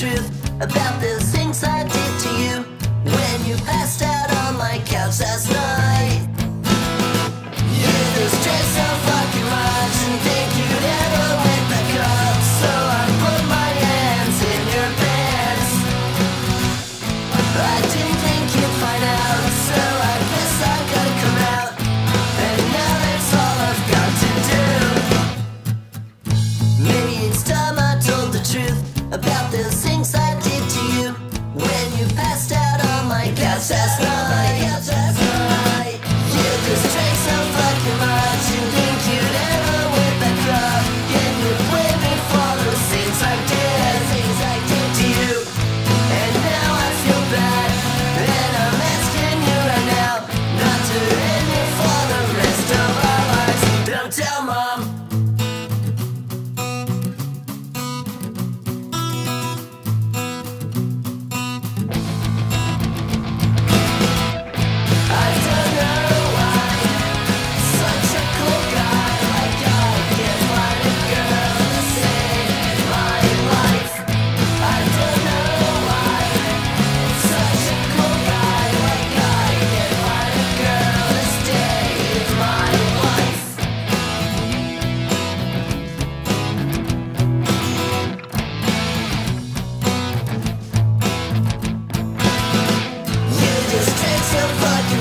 truth about the things I did to you when you passed out on my couch last night. You distress so fucking and think you up, so I put my hands in your pants. I didn't think you'd find out about this. if I